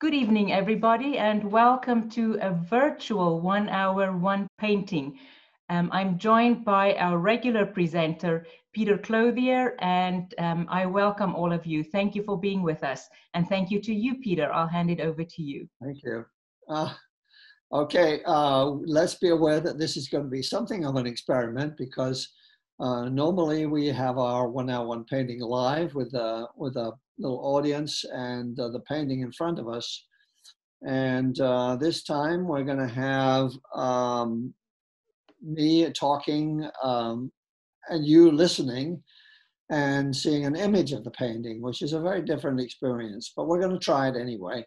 Good evening, everybody, and welcome to a virtual one hour, one painting. Um, I'm joined by our regular presenter, Peter Clothier, and um, I welcome all of you. Thank you for being with us. And thank you to you, Peter. I'll hand it over to you. Thank you. Uh, okay, uh, let's be aware that this is going to be something of an experiment because uh, normally we have our one hour one painting live with a, with a little audience and uh, the painting in front of us. And uh, this time we're going to have um, me talking um, and you listening and seeing an image of the painting, which is a very different experience, but we're going to try it anyway.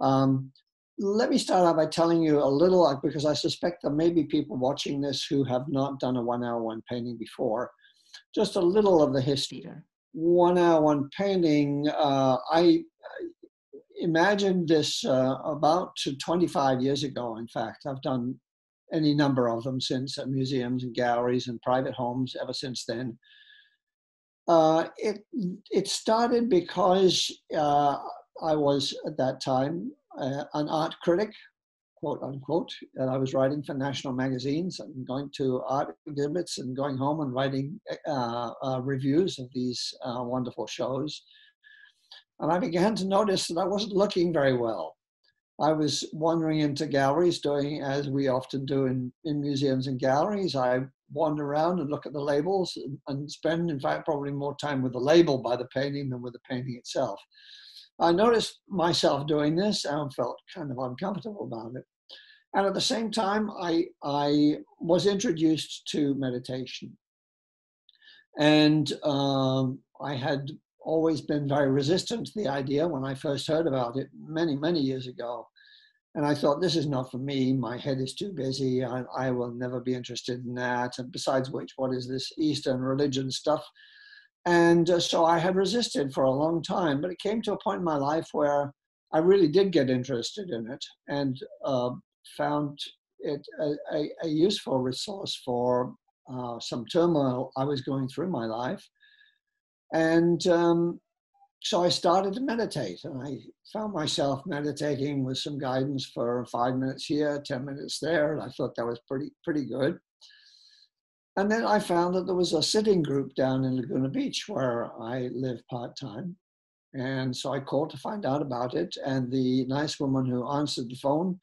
Um, let me start out by telling you a little, because I suspect there may be people watching this who have not done a one hour one painting before. Just a little of the history one hour one painting, uh, I imagined this uh, about 25 years ago. In fact, I've done any number of them since at museums and galleries and private homes ever since then. Uh, it it started because uh, I was at that time uh, an art critic quote unquote. And I was writing for national magazines and going to art exhibits and going home and writing uh, uh, reviews of these uh, wonderful shows. And I began to notice that I wasn't looking very well. I was wandering into galleries, doing as we often do in, in museums and galleries. I wander around and look at the labels and, and spend, in fact, probably more time with the label by the painting than with the painting itself. I noticed myself doing this and felt kind of uncomfortable about it. And at the same time, I, I was introduced to meditation. And um, I had always been very resistant to the idea when I first heard about it many, many years ago. And I thought, this is not for me. My head is too busy. I, I will never be interested in that. And besides which, what is this Eastern religion stuff? And uh, so I had resisted for a long time. But it came to a point in my life where I really did get interested in it. And uh, found it a, a, a useful resource for uh, some turmoil I was going through in my life. And um, so I started to meditate, and I found myself meditating with some guidance for five minutes here, 10 minutes there, and I thought that was pretty, pretty good. And then I found that there was a sitting group down in Laguna Beach where I live part time. And so I called to find out about it. And the nice woman who answered the phone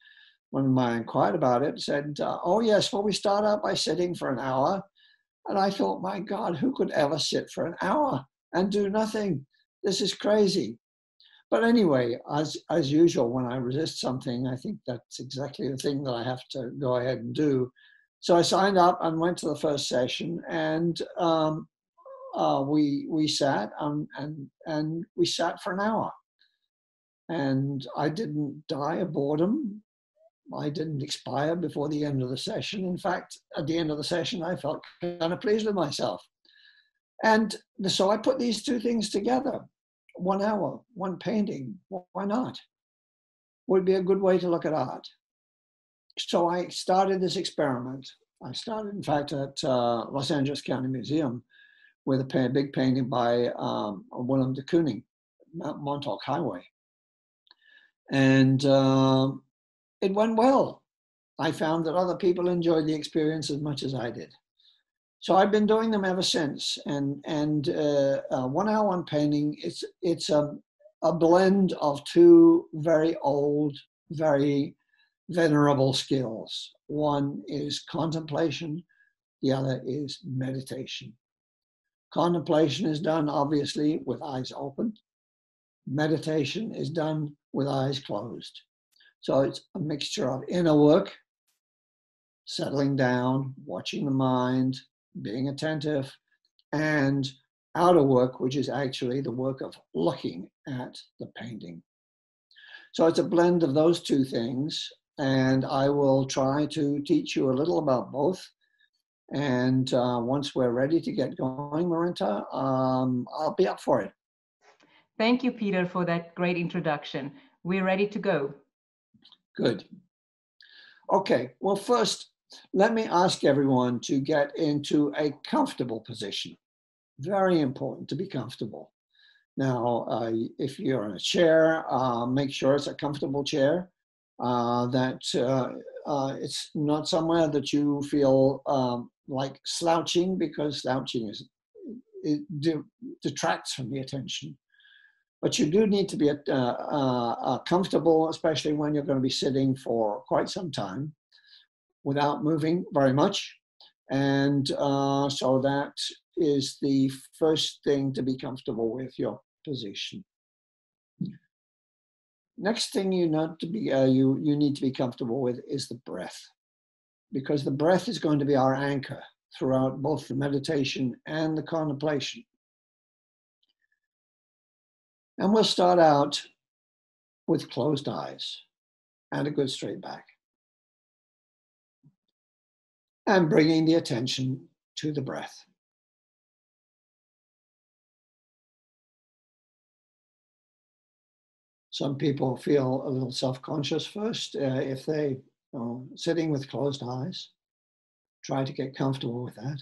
when I inquired about it, said, uh, "Oh yes, well we start out by sitting for an hour," and I thought, "My God, who could ever sit for an hour and do nothing? This is crazy." But anyway, as as usual, when I resist something, I think that's exactly the thing that I have to go ahead and do. So I signed up and went to the first session, and um, uh, we we sat and and and we sat for an hour, and I didn't die of boredom. I didn't expire before the end of the session. In fact, at the end of the session, I felt kind of pleased with myself. And so I put these two things together one hour, one painting. Why not? Would be a good way to look at art. So I started this experiment. I started, in fact, at uh, Los Angeles County Museum with a big painting by um, Willem de Kooning, Montauk Highway. And uh, it went well. I found that other people enjoyed the experience as much as I did. So I've been doing them ever since. And and uh, uh, one hour one painting, it's it's a a blend of two very old, very venerable skills. One is contemplation, the other is meditation. Contemplation is done obviously with eyes open. Meditation is done with eyes closed. So it's a mixture of inner work, settling down, watching the mind, being attentive, and outer work, which is actually the work of looking at the painting. So it's a blend of those two things, and I will try to teach you a little about both. And uh, once we're ready to get going, Marinta, um, I'll be up for it. Thank you, Peter, for that great introduction. We're ready to go. Good. Okay, well, first, let me ask everyone to get into a comfortable position. Very important to be comfortable. Now, uh, if you're in a chair, uh, make sure it's a comfortable chair, uh, that uh, uh, it's not somewhere that you feel um, like slouching because slouching is, it de- detracts from the attention. But you do need to be uh, comfortable, especially when you're going to be sitting for quite some time without moving very much. And so that is the first thing to be comfortable with your position. Next thing you need to be uh, you you need to be comfortable with is the breath, because the breath is going to be our anchor throughout both the meditation and the contemplation. And we'll start out with closed eyes and a good straight back. And bringing the attention to the breath. Some people feel a little self-conscious first uh, if they are sitting with closed eyes. Try to get comfortable with that.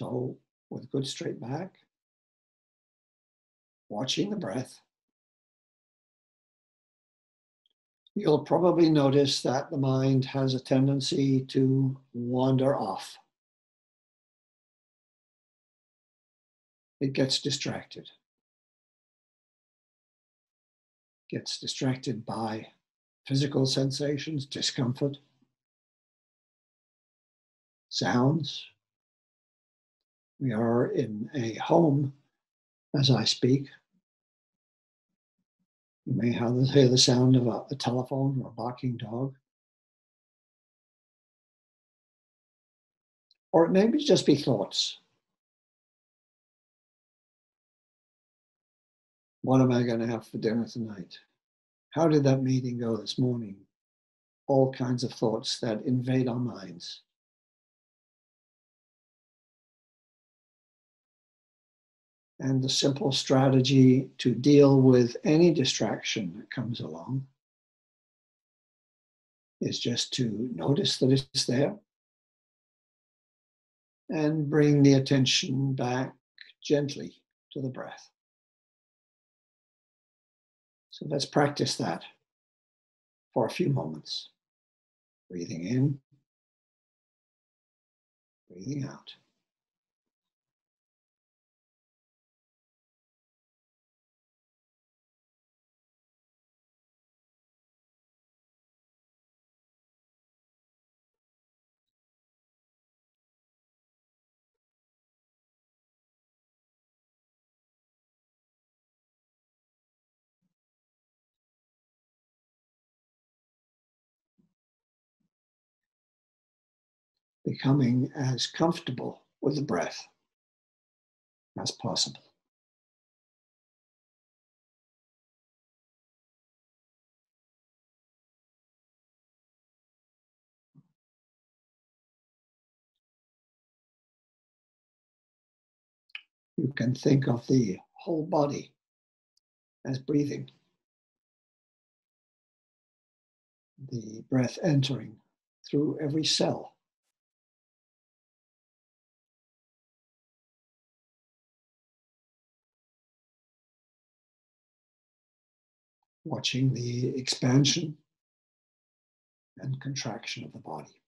So with good straight back, watching the breath, you'll probably notice that the mind has a tendency to wander off. it gets distracted. Gets distracted by physical sensations, discomfort, sounds. We are in a home as I speak. You may hear the sound of a, a telephone or a barking dog. Or it may just be thoughts What am I going to have for dinner tonight? How did that meeting go this morning? All kinds of thoughts that invade our minds. And the simple strategy to deal with any distraction that comes along is just to notice that it's there and bring the attention back gently to the breath. So let's practice that for a few moments. Breathing in, breathing out. Becoming as comfortable with the breath as possible. You can think of the whole body as breathing. The breath entering through every cell watching the expansion and contraction of the body.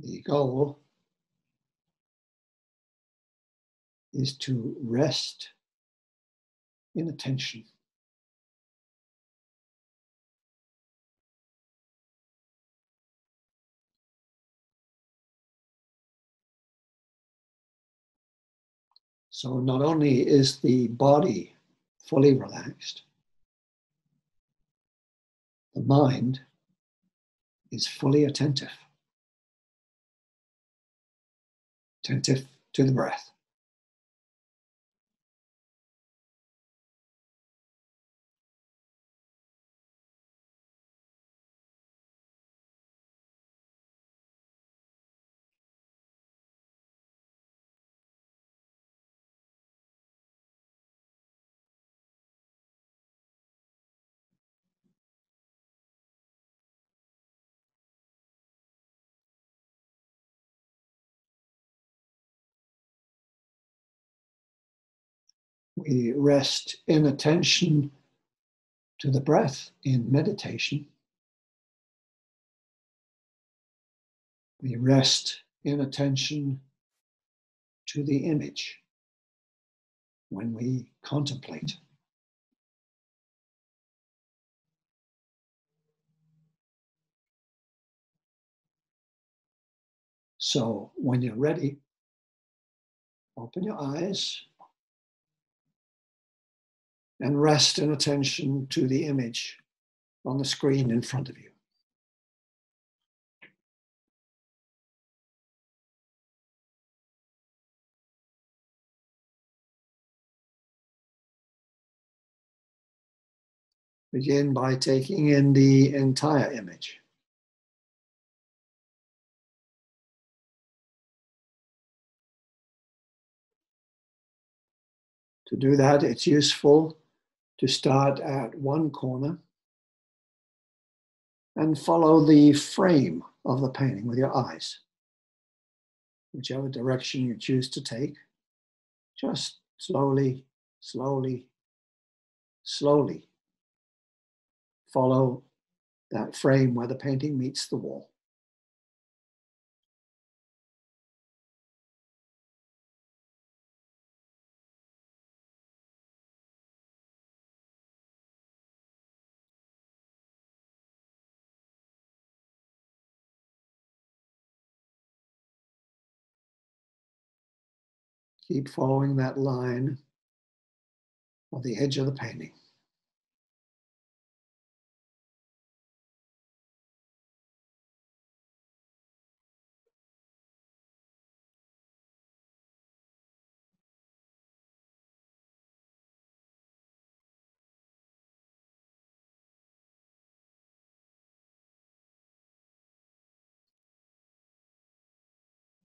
The goal is to rest in attention. So not only is the body fully relaxed, the mind is fully attentive. Attentive to the breath. We rest in attention to the breath in meditation. We rest in attention to the image when we contemplate. So when you're ready, open your eyes and rest in attention to the image on the screen in front of you. Begin by taking in the entire image. To do that, it's useful to start at one corner and follow the frame of the painting with your eyes. Whichever direction you choose to take, just slowly, slowly, slowly follow that frame where the painting meets the wall. Keep following that line of the edge of the painting.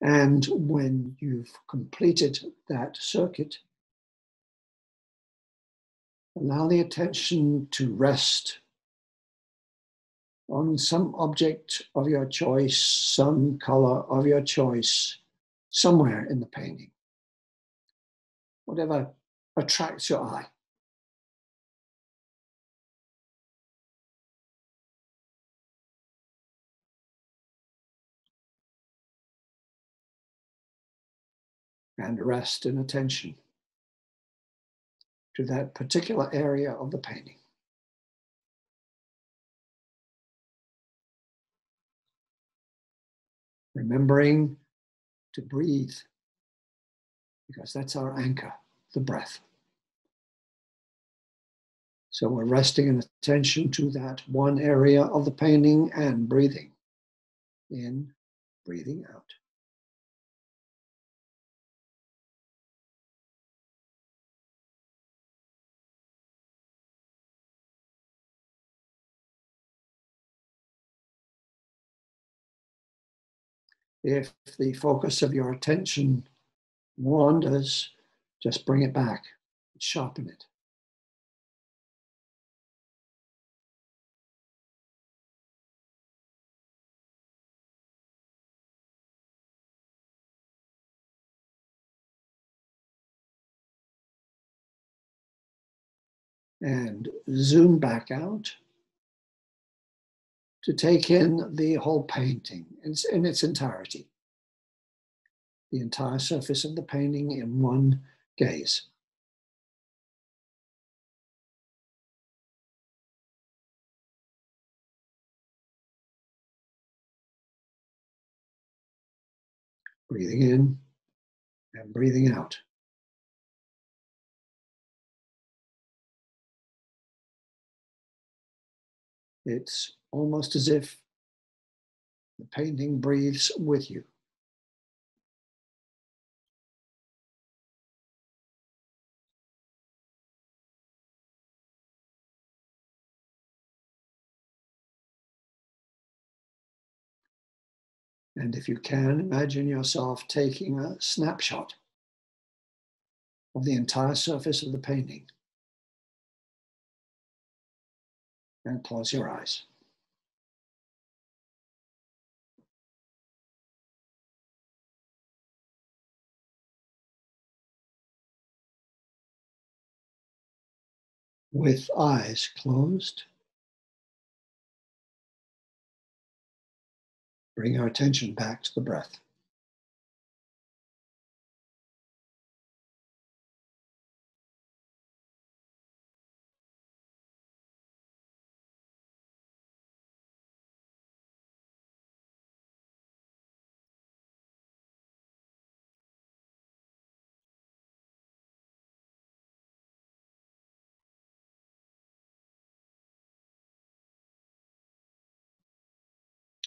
And when you've completed that circuit, allow the attention to rest on some object of your choice, some color of your choice, somewhere in the painting. Whatever attracts your eye. And rest in attention to that particular area of the painting. Remembering to breathe, because that's our anchor, the breath. So we're resting in attention to that one area of the painting and breathing in, breathing out. If the focus of your attention wanders, just bring it back, sharpen it. And zoom back out to take in the whole painting in its entirety, the entire surface of the painting in one gaze. Breathing in and breathing out. It's almost as if the painting breathes with you. And if you can, imagine yourself taking a snapshot of the entire surface of the painting. And close your eyes. With eyes closed. Bring our attention back to the breath.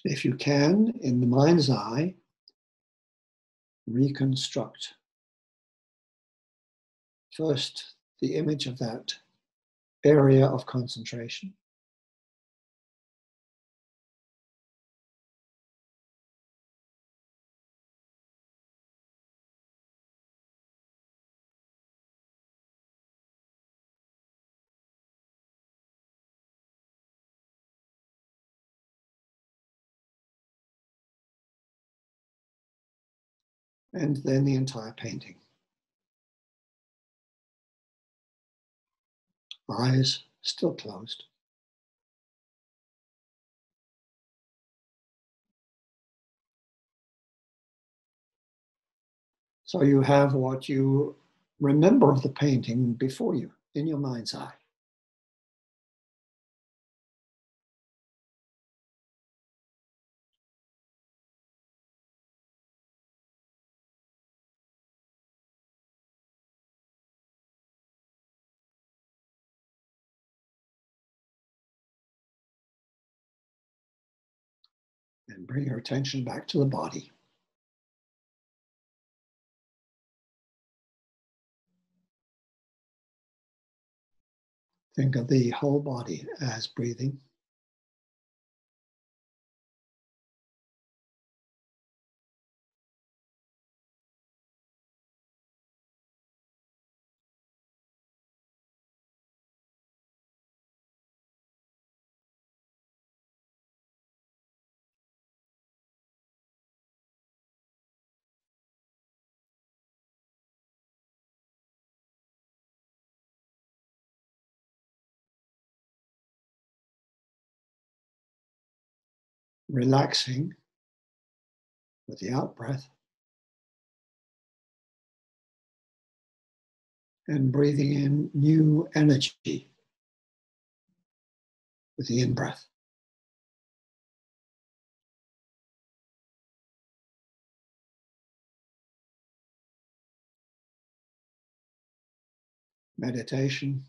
If you can, in the mind's eye, reconstruct first the image of that area of concentration. And then the entire painting. Eyes still closed. So you have what you remember of the painting before you in your mind's eye. And bring your attention back to the body. Think of the whole body as breathing. Relaxing with the out breath and breathing in new energy with the in breath. Meditation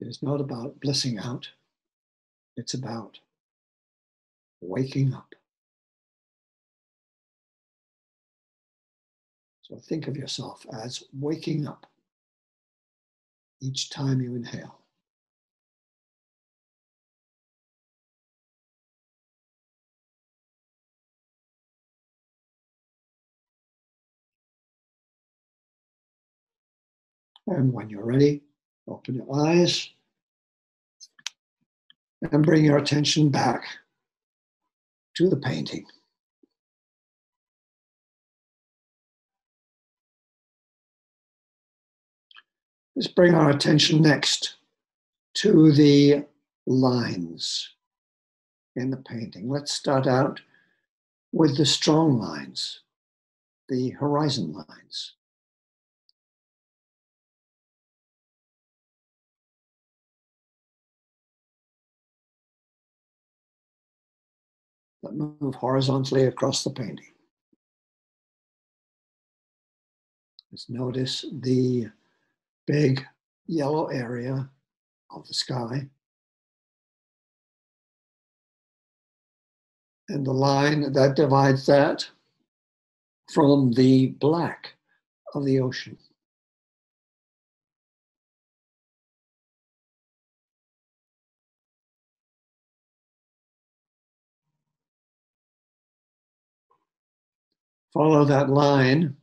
is not about blissing out, it's about waking up. So think of yourself as waking up each time you inhale. And when you're ready, open your eyes and bring your attention back to the painting. Let's bring our attention next to the lines in the painting. Let's start out with the strong lines, the horizon lines. That move horizontally across the painting. Let's notice the big yellow area of the sky and the line that divides that from the black of the ocean. follow that line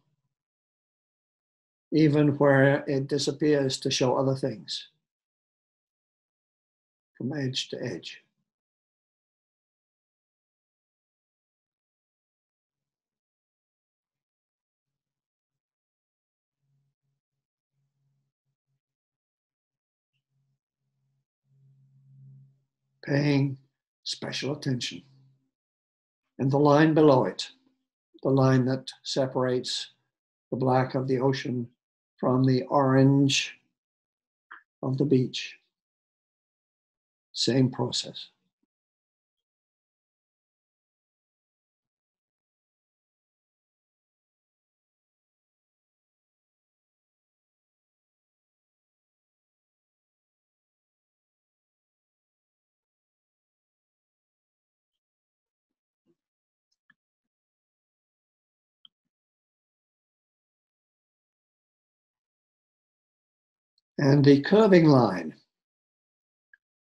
even where it disappears to show other things from edge to edge. Paying special attention. And the line below it the line that separates the black of the ocean from the orange of the beach. Same process. And the curving line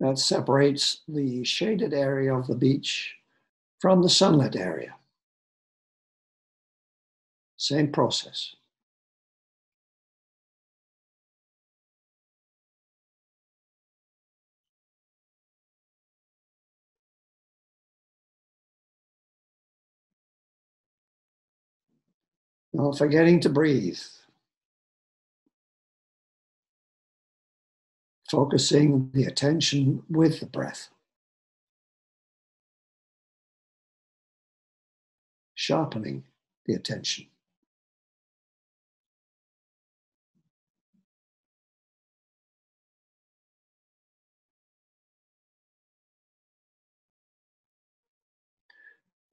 that separates the shaded area of the beach from the sunlit area. Same process. Not forgetting to breathe. Focusing the attention with the breath. Sharpening the attention.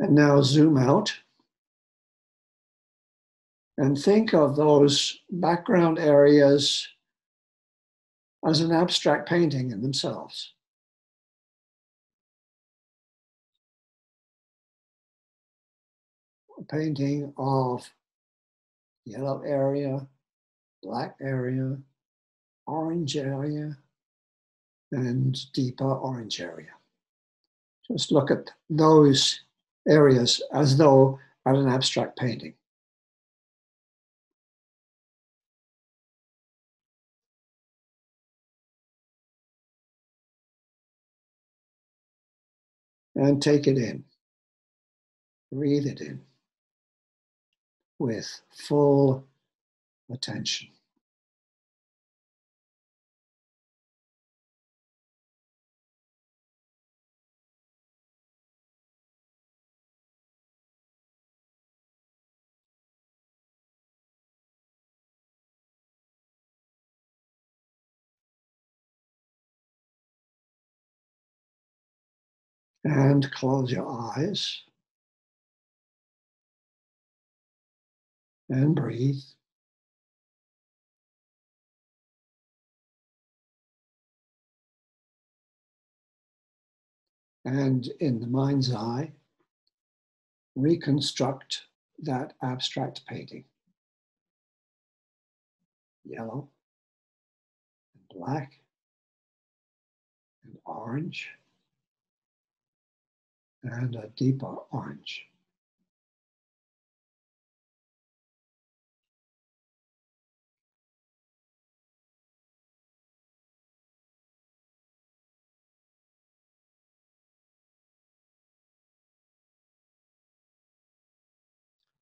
And now zoom out and think of those background areas as an abstract painting in themselves. A painting of yellow area, black area, orange area, and deeper orange area. Just look at those areas as though at an abstract painting. And take it in. Breathe it in with full attention. And close your eyes and breathe. And in the mind's eye, reconstruct that abstract painting. Yellow, and black, and orange and a deeper orange.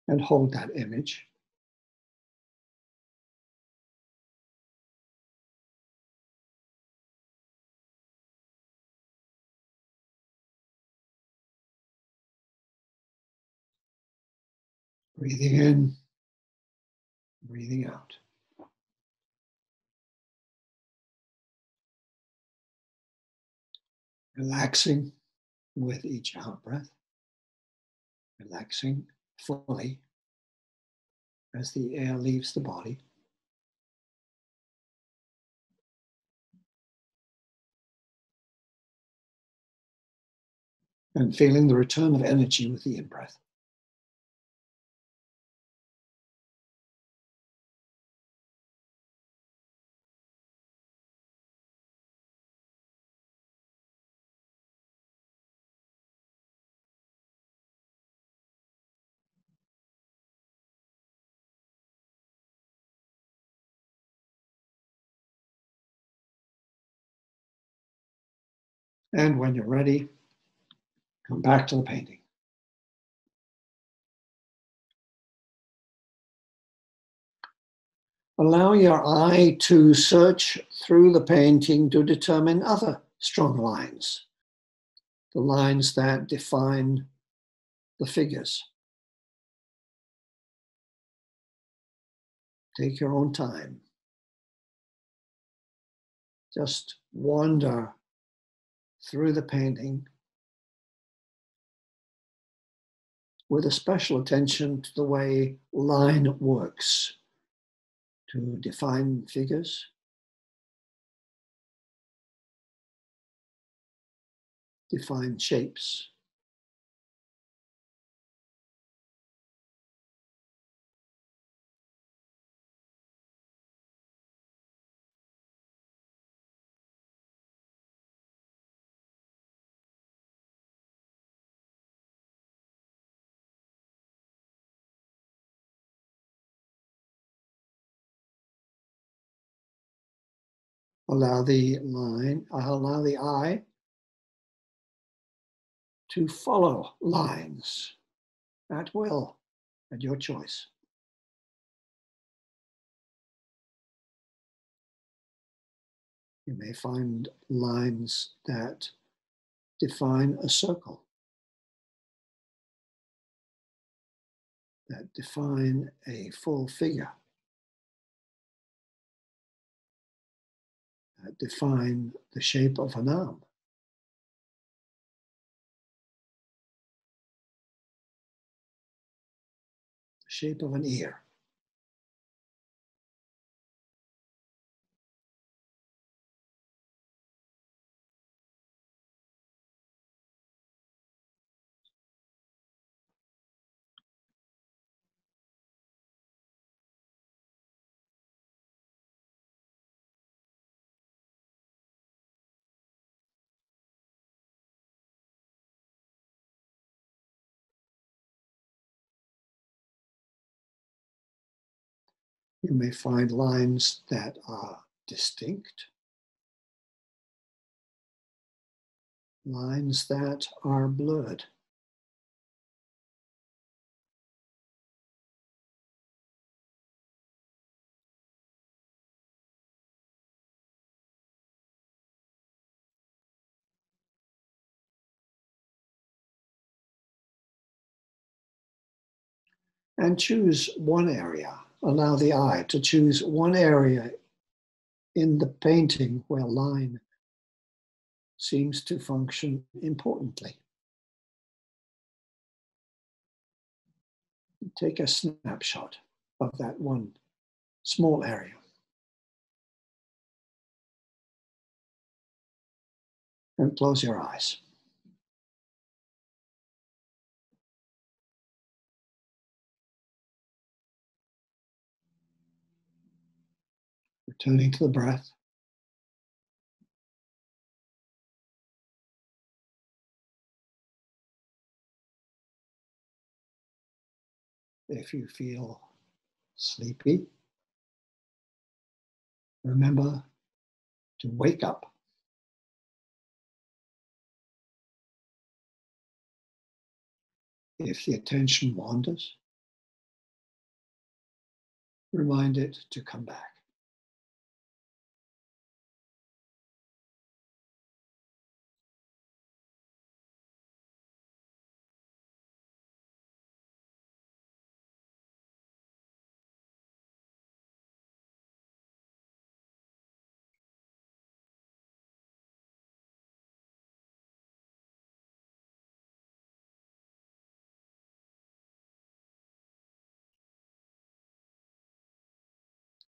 And hold that image. Breathing in, breathing out. Relaxing with each out breath, relaxing fully as the air leaves the body. And feeling the return of energy with the in breath. And when you're ready, come back to the painting. Allow your eye to search through the painting to determine other strong lines the lines that define the figures. Take your own time. Just wander through the painting with a special attention to the way line works to define figures, define shapes. Allow the line, uh, allow the eye to follow lines at will, at your choice. You may find lines that define a circle, that define a full figure, define the shape of an arm. shape of an ear. You may find lines that are distinct, lines that are blurred. And choose one area allow the eye to choose one area in the painting where line seems to function importantly. Take a snapshot of that one small area. And close your eyes. Returning to the breath. If you feel sleepy, remember to wake up. If the attention wanders, remind it to come back.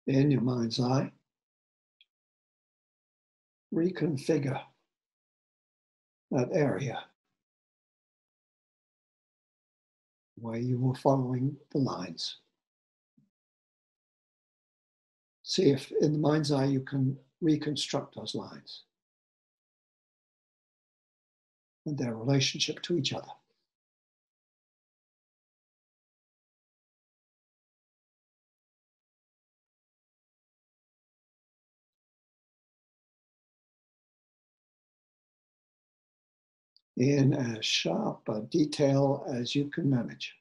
In your mind's eye, reconfigure that area where you were following the lines. See if in the mind's eye you can reconstruct those lines and their relationship to each other. in as sharp a detail as you can manage.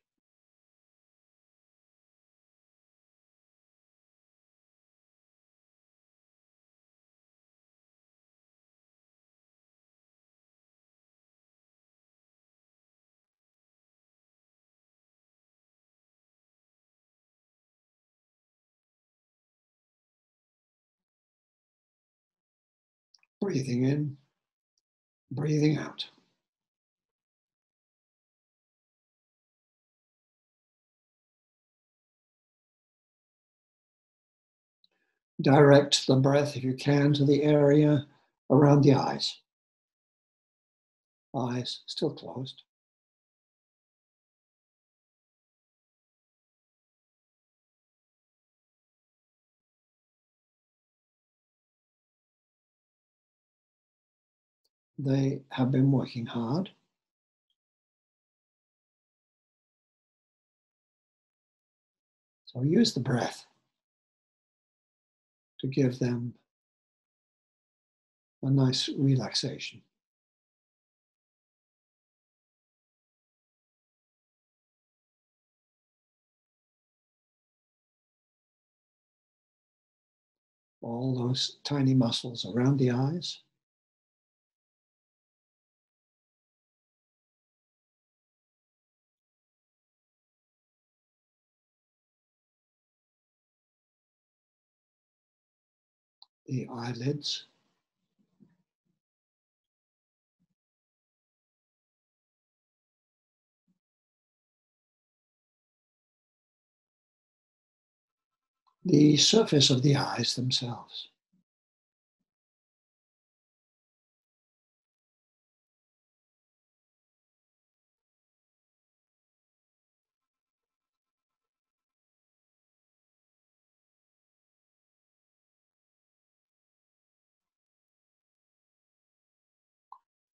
breathing in, breathing out. Direct the breath, if you can, to the area around the eyes. Eyes still closed. They have been working hard. So use the breath to give them a nice relaxation. All those tiny muscles around the eyes. The eyelids. The surface of the eyes themselves.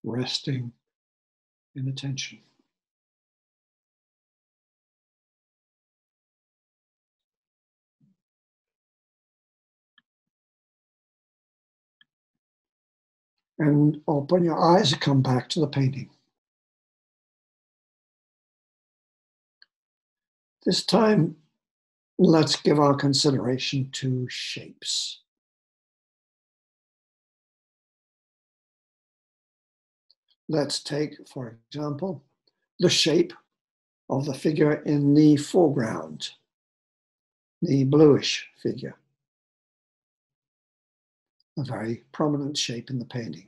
Resting in attention. And open your eyes and come back to the painting. This time, let's give our consideration to shapes. Let's take, for example, the shape of the figure in the foreground, the bluish figure, a very prominent shape in the painting.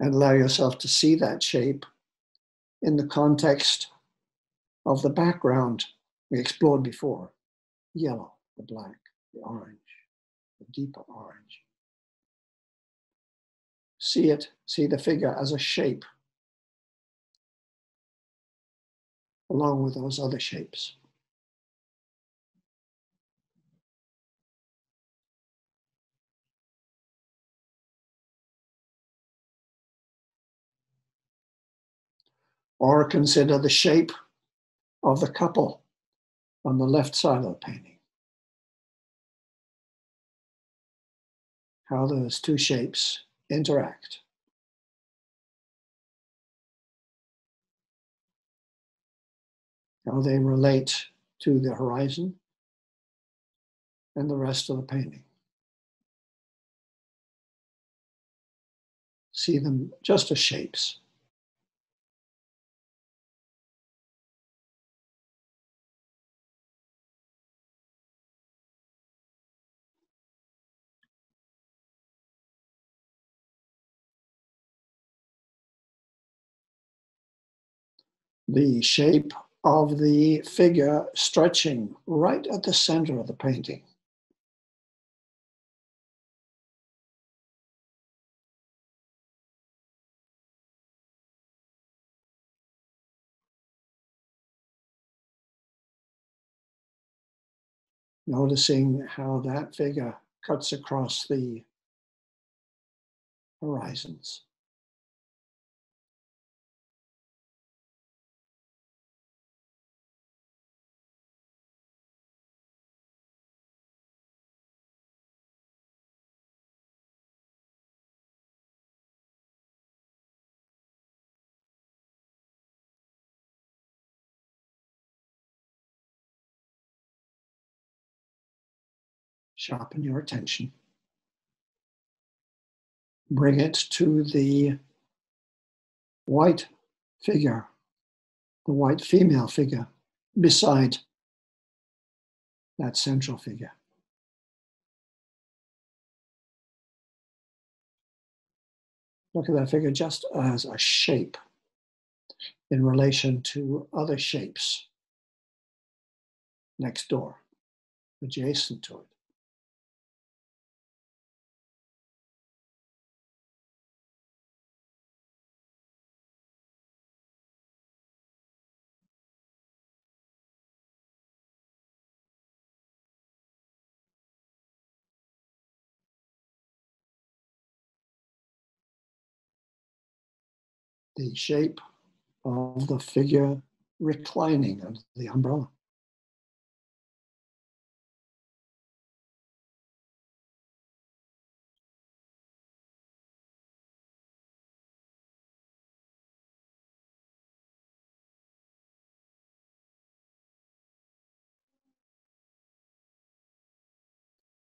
And allow yourself to see that shape in the context of the background we explored before yellow, the black, the orange, the deeper orange. See it, see the figure as a shape along with those other shapes. Or consider the shape of the couple on the left side of the painting. How those two shapes interact. How they relate to the horizon and the rest of the painting. See them just as shapes. The shape of the figure stretching right at the center of the painting. Noticing how that figure cuts across the horizons. Sharpen your attention. Bring it to the white figure, the white female figure beside that central figure. Look at that figure just as a shape in relation to other shapes next door, adjacent to it. The shape of the figure reclining under the umbrella.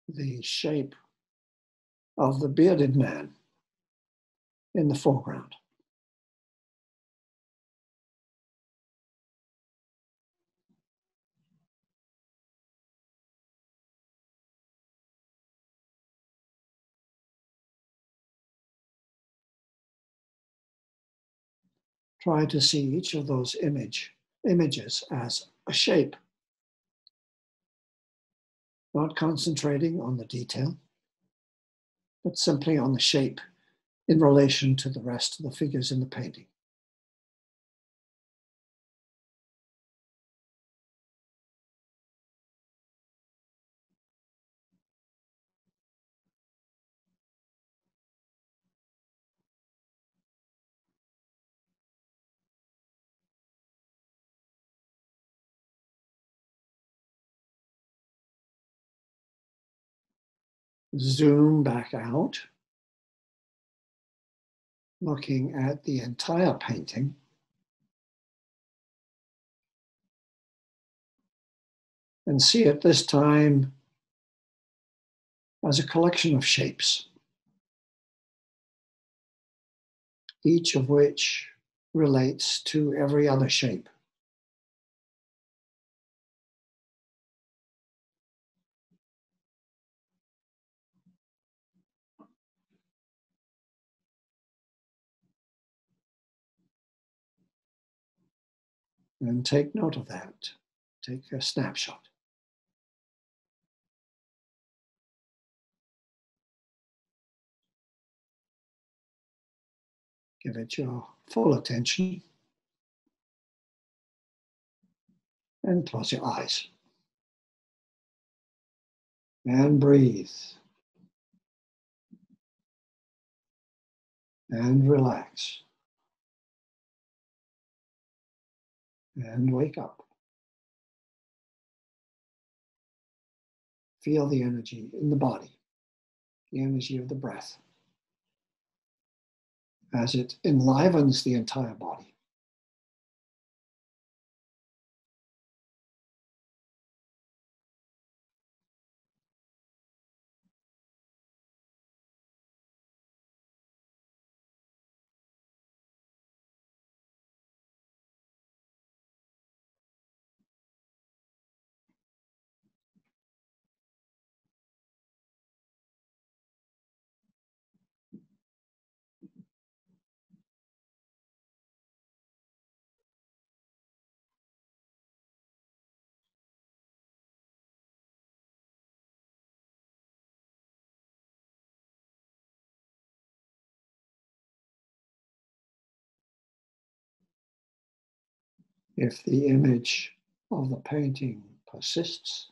The shape of the bearded man in the foreground. Try to see each of those image images as a shape, not concentrating on the detail, but simply on the shape in relation to the rest of the figures in the painting. Zoom back out, looking at the entire painting. And see it this time as a collection of shapes, each of which relates to every other shape. And take note of that. Take a snapshot. Give it your full attention and close your eyes. And breathe. And relax. And wake up. Feel the energy in the body, the energy of the breath, as it enlivens the entire body. If the image of the painting persists,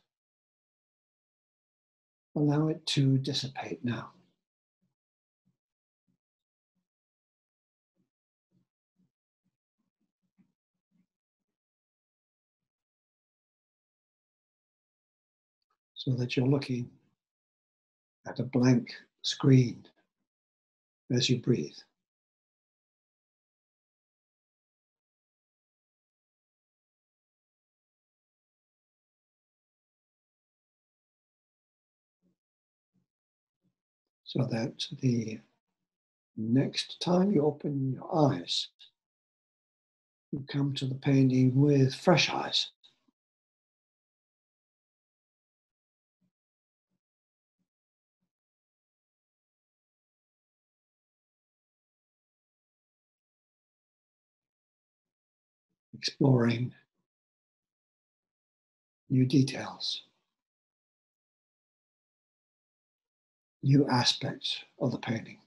allow it to dissipate now. So that you're looking at a blank screen as you breathe. So that the next time you open your eyes, you come to the painting with fresh eyes. Exploring new details, new aspects of the painting.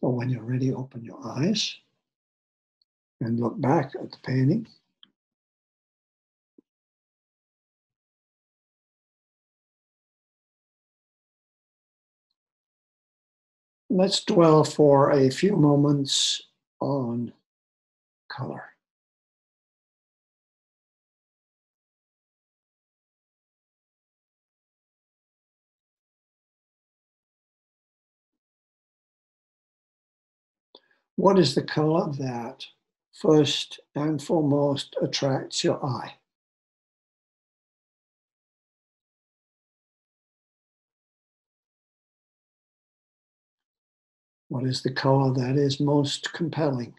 So when you're ready, open your eyes and look back at the painting. Let's dwell for a few moments on color. What is the color that first and foremost attracts your eye? What is the color that is most compelling?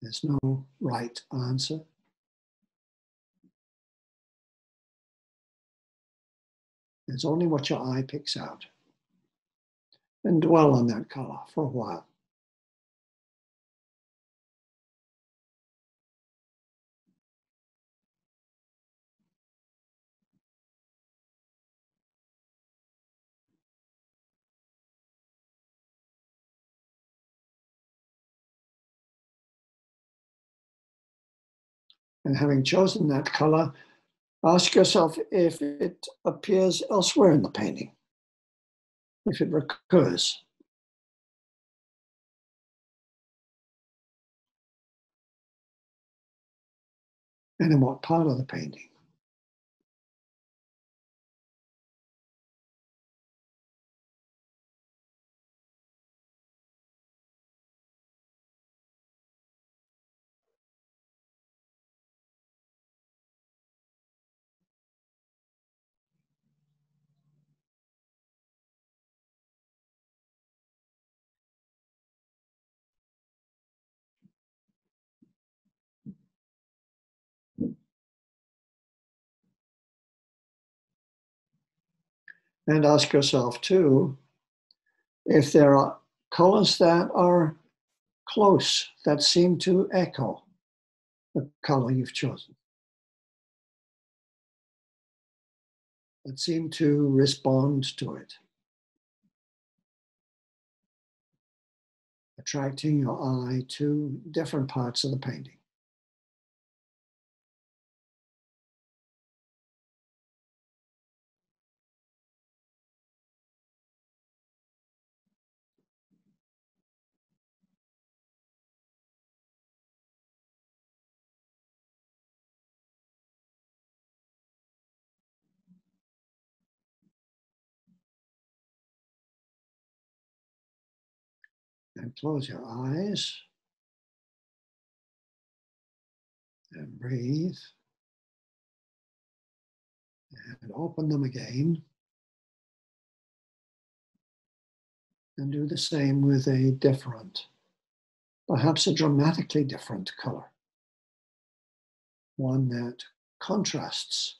There's no right answer. It's only what your eye picks out. And dwell on that color for a while. And having chosen that color, Ask yourself if it appears elsewhere in the painting, if it recurs. And in what part of the painting? And ask yourself too if there are colors that are close, that seem to echo the color you've chosen, that seem to respond to it, attracting your eye to different parts of the painting. Close your eyes and breathe. And open them again. And do the same with a different, perhaps a dramatically different color, one that contrasts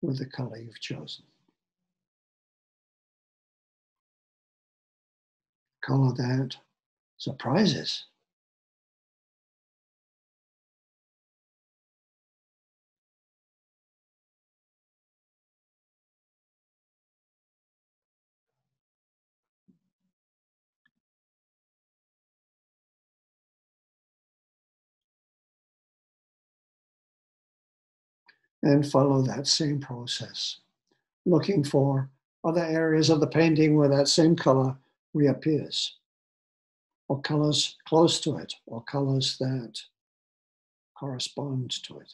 with the color you've chosen. Color that surprises. And follow that same process, looking for other areas of the painting where that same color reappears, or colors close to it, or colors that correspond to it.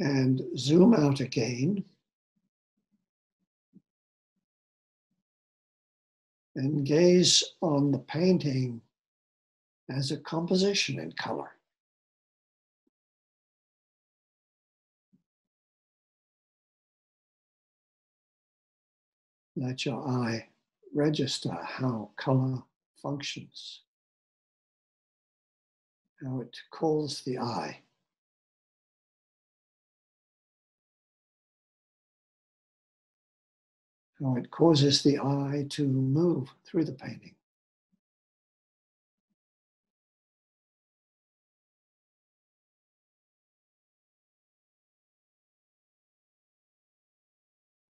and zoom out again And gaze on the painting as a composition in color. Let your eye register how color functions, how it calls the eye. How it causes the eye to move through the painting.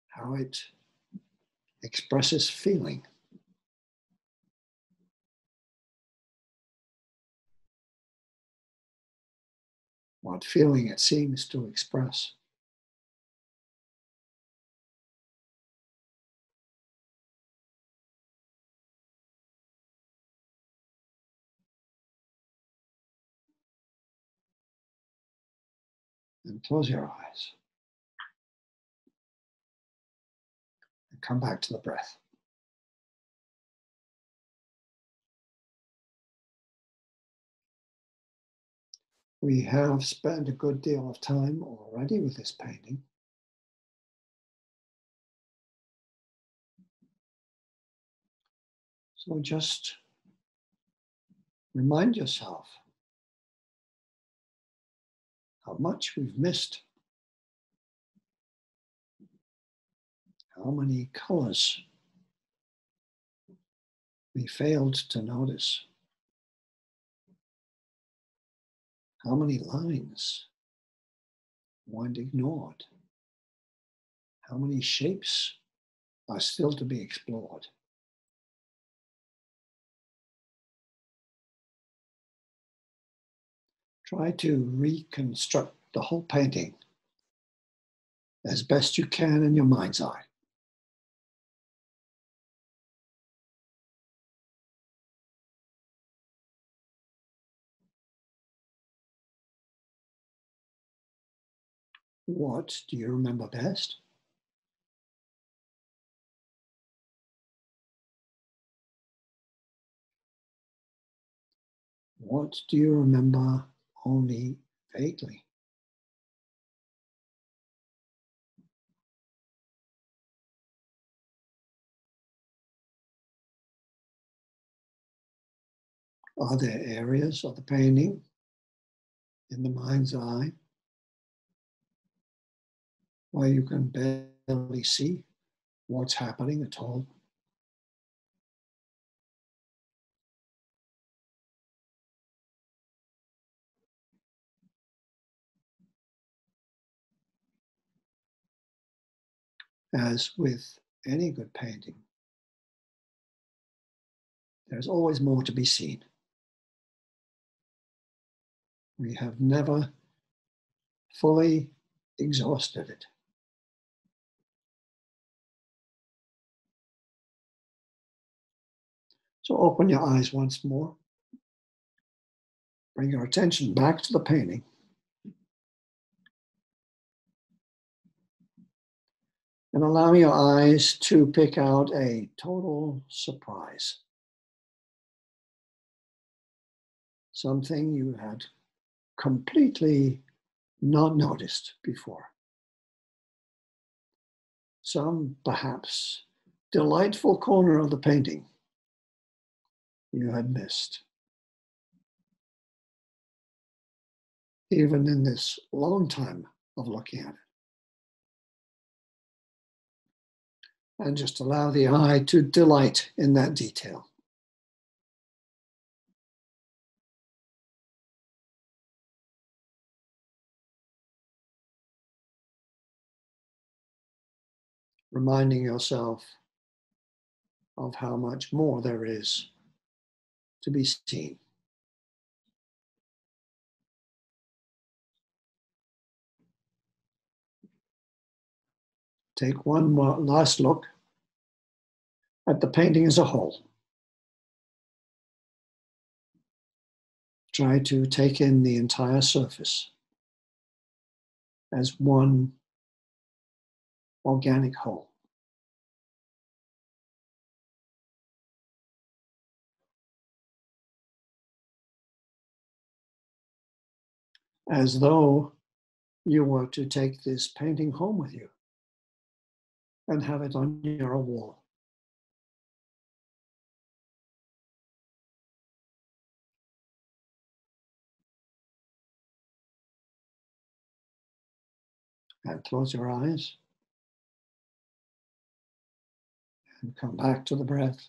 How it expresses feeling. What feeling it seems to express. And close your eyes. And come back to the breath. We have spent a good deal of time already with this painting. So just remind yourself how much we've missed. How many colors we failed to notice, how many lines weren't ignored, how many shapes are still to be explored. Try to reconstruct the whole painting as best you can in your mind's eye. What do you remember best? What do you remember only vaguely? Are there areas of the painting in the mind's eye where you can barely see what's happening at all. As with any good painting, there's always more to be seen. We have never fully exhausted it. So open your eyes once more. Bring your attention back to the painting. And allow your eyes to pick out a total surprise. Something you had completely not noticed before. Some perhaps delightful corner of the painting you had missed. Even in this long time of looking at it. And just allow the eye to delight in that detail. reminding yourself of how much more there is to be seen. Take one more last look at the painting as a whole. Try to take in the entire surface. as one organic whole. As though you were to take this painting home with you and have it on your wall. And close your eyes and come back to the breath.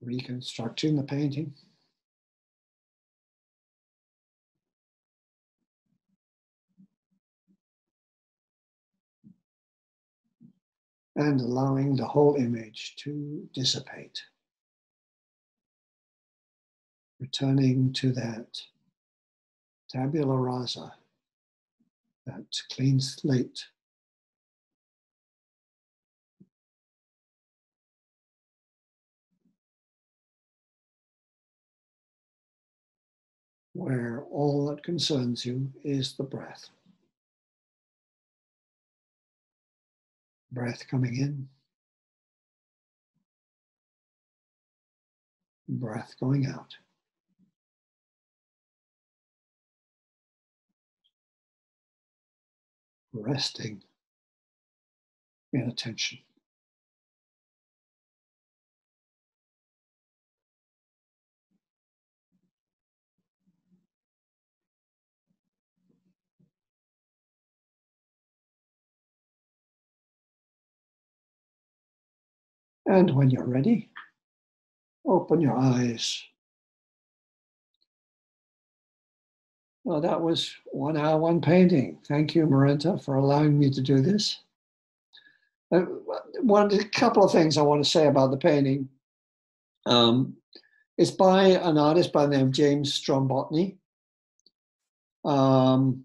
Reconstructing the painting. and allowing the whole image to dissipate. Returning to that tabula rasa, that clean slate. Where all that concerns you is the breath. Breath coming in, breath going out. Resting in attention. And when you're ready, open your eyes. Well, that was one hour, one painting. Thank you, Marinta, for allowing me to do this. Uh, one, a couple of things I want to say about the painting. Um, it's by an artist by the name of James Strombotne. Um,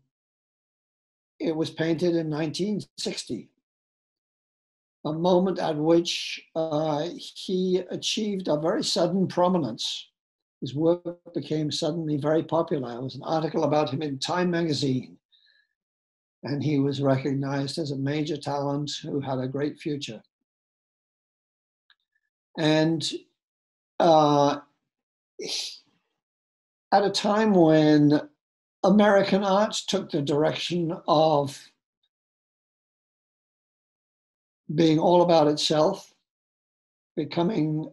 it was painted in 1960 a moment at which uh, he achieved a very sudden prominence. His work became suddenly very popular. There was an article about him in Time magazine, and he was recognized as a major talent who had a great future. And uh, at a time when American art took the direction of being all about itself, becoming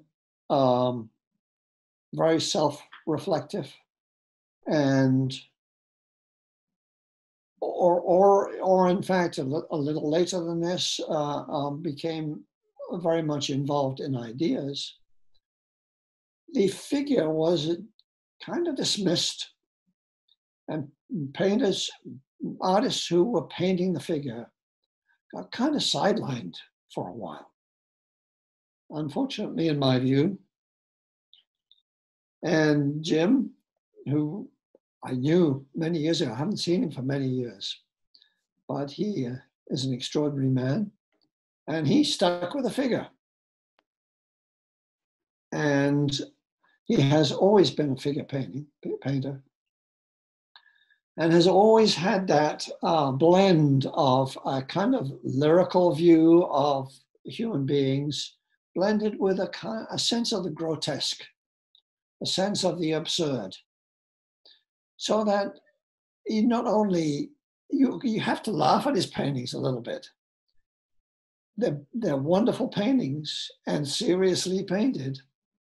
um, very self reflective, and or, or, or in fact, a, a little later than this, uh, um, became very much involved in ideas. The figure was kind of dismissed, and painters, artists who were painting the figure got kind of sidelined for a while. Unfortunately, in my view. And Jim, who I knew many years ago, I haven't seen him for many years, but he uh, is an extraordinary man. And he stuck with a figure. And he has always been a figure painting, painter and has always had that uh, blend of a kind of lyrical view of human beings blended with a, kind, a sense of the grotesque, a sense of the absurd. So that you not only you you have to laugh at his paintings a little bit. They're, they're wonderful paintings and seriously painted,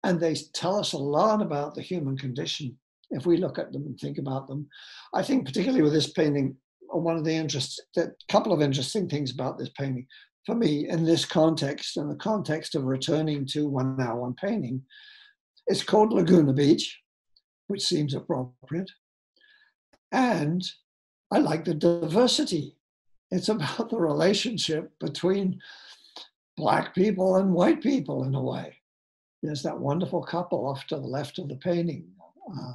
and they tell us a lot about the human condition if we look at them and think about them. I think particularly with this painting, uh, one of the interest, the couple of interesting things about this painting for me in this context, in the context of returning to one hour one painting, it's called Laguna Beach, which seems appropriate. And I like the diversity. It's about the relationship between black people and white people in a way. There's that wonderful couple off to the left of the painting, uh,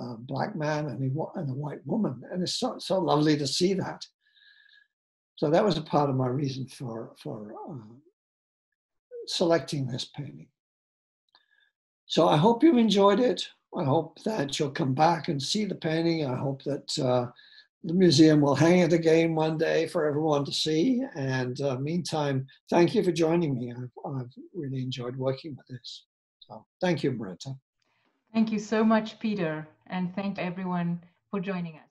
a black man and a, and a white woman. And it's so, so lovely to see that. So that was a part of my reason for, for uh, selecting this painting. So I hope you enjoyed it. I hope that you'll come back and see the painting. I hope that uh, the museum will hang it again one day for everyone to see. And uh, meantime, thank you for joining me. I've, I've really enjoyed working with this. So thank you, Marinta. Thank you so much, Peter. And thank everyone for joining us.